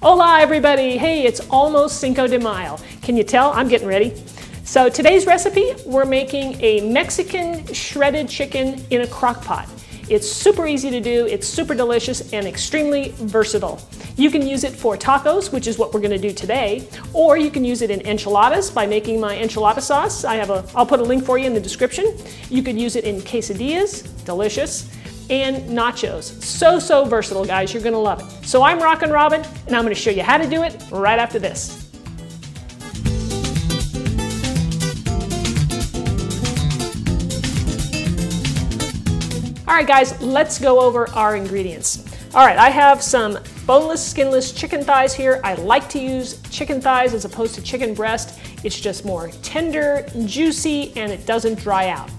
Hola everybody! Hey, it's almost Cinco de Mayo. Can you tell? I'm getting ready. So today's recipe, we're making a Mexican shredded chicken in a crock pot. It's super easy to do, it's super delicious, and extremely versatile. You can use it for tacos, which is what we're gonna do today, or you can use it in enchiladas by making my enchilada sauce. I have a, I'll put a link for you in the description. You could use it in quesadillas, delicious, and nachos. So, so versatile, guys. You're gonna love it. So I'm Rockin' Robin, and I'm gonna show you how to do it right after this. All right, guys, let's go over our ingredients. All right, I have some boneless, skinless chicken thighs here. I like to use chicken thighs as opposed to chicken breast. It's just more tender, juicy, and it doesn't dry out.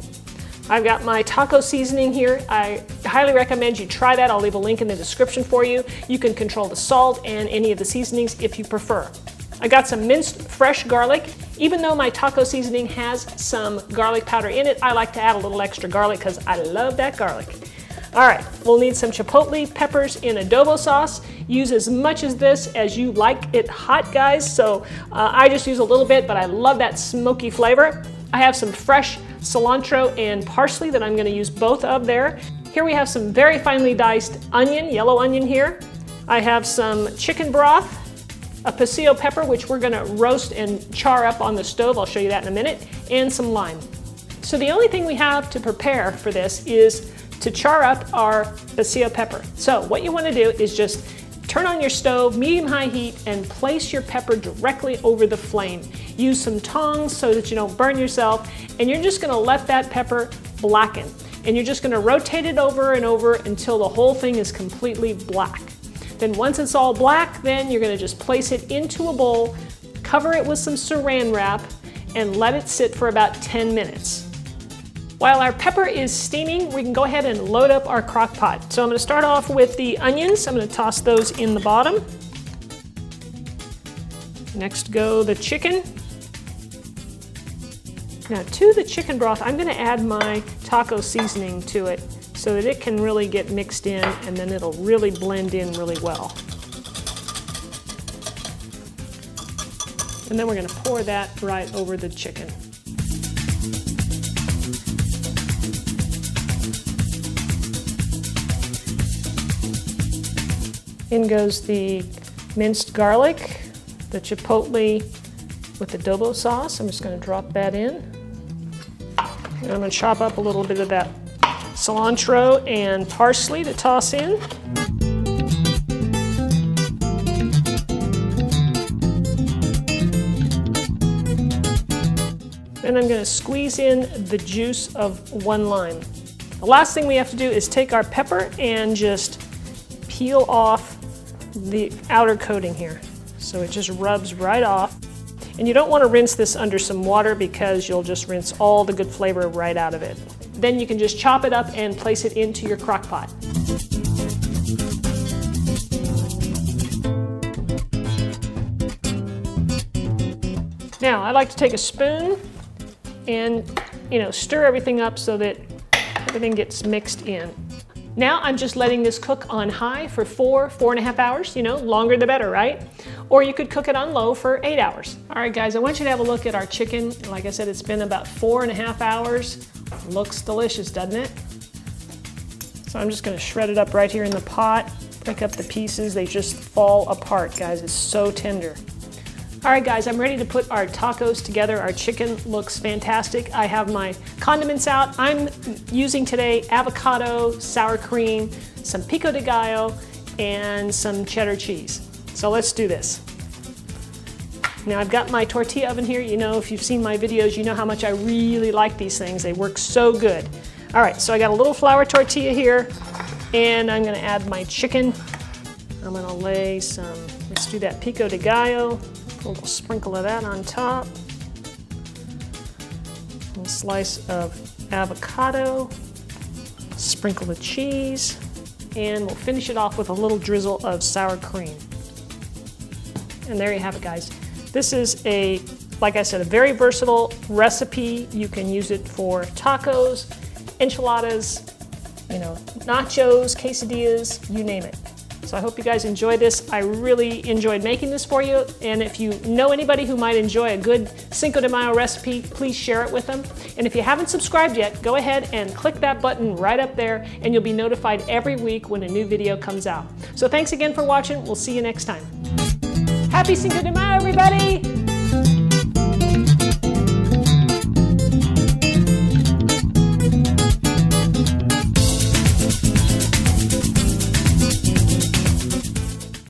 I've got my taco seasoning here. I highly recommend you try that. I'll leave a link in the description for you. You can control the salt and any of the seasonings if you prefer. I got some minced fresh garlic. Even though my taco seasoning has some garlic powder in it, I like to add a little extra garlic because I love that garlic. All right, we'll need some chipotle peppers in adobo sauce. Use as much of this as you like it hot, guys. So uh, I just use a little bit, but I love that smoky flavor. I have some fresh cilantro and parsley that I'm gonna use both of there. Here we have some very finely diced onion, yellow onion here. I have some chicken broth, a pasilla pepper, which we're gonna roast and char up on the stove. I'll show you that in a minute, and some lime. So the only thing we have to prepare for this is to char up our pasilla pepper. So what you wanna do is just Turn on your stove, medium-high heat, and place your pepper directly over the flame. Use some tongs so that you don't burn yourself, and you're just gonna let that pepper blacken. And you're just gonna rotate it over and over until the whole thing is completely black. Then once it's all black, then you're gonna just place it into a bowl, cover it with some saran wrap, and let it sit for about 10 minutes. While our pepper is steaming, we can go ahead and load up our crock pot. So I'm gonna start off with the onions. I'm gonna toss those in the bottom. Next go the chicken. Now to the chicken broth, I'm gonna add my taco seasoning to it so that it can really get mixed in and then it'll really blend in really well. And then we're gonna pour that right over the chicken. In goes the minced garlic, the chipotle with the adobo sauce. I'm just going to drop that in. And I'm going to chop up a little bit of that cilantro and parsley to toss in. And I'm going to squeeze in the juice of one lime. The last thing we have to do is take our pepper and just peel off the outer coating here. So it just rubs right off. And you don't want to rinse this under some water because you'll just rinse all the good flavor right out of it. Then you can just chop it up and place it into your crock pot. Now, I like to take a spoon and, you know, stir everything up so that everything gets mixed in. Now I'm just letting this cook on high for four, four and a half hours, you know, longer the better, right? Or you could cook it on low for eight hours. All right, guys, I want you to have a look at our chicken. Like I said, it's been about four and a half hours. Looks delicious, doesn't it? So I'm just gonna shred it up right here in the pot, pick up the pieces. They just fall apart, guys. It's so tender. All right, guys, I'm ready to put our tacos together. Our chicken looks fantastic. I have my condiments out. I'm using today avocado, sour cream, some pico de gallo, and some cheddar cheese. So let's do this. Now I've got my tortilla oven here. You know, if you've seen my videos, you know how much I really like these things. They work so good. All right, so I got a little flour tortilla here, and I'm gonna add my chicken. I'm gonna lay some, let's do that pico de gallo. A little sprinkle of that on top. A slice of avocado. Sprinkle of cheese. And we'll finish it off with a little drizzle of sour cream. And there you have it, guys. This is a, like I said, a very versatile recipe. You can use it for tacos, enchiladas, you know, nachos, quesadillas, you name it. So I hope you guys enjoy this. I really enjoyed making this for you. And if you know anybody who might enjoy a good Cinco de Mayo recipe, please share it with them. And if you haven't subscribed yet, go ahead and click that button right up there and you'll be notified every week when a new video comes out. So thanks again for watching. We'll see you next time. Happy Cinco de Mayo, everybody!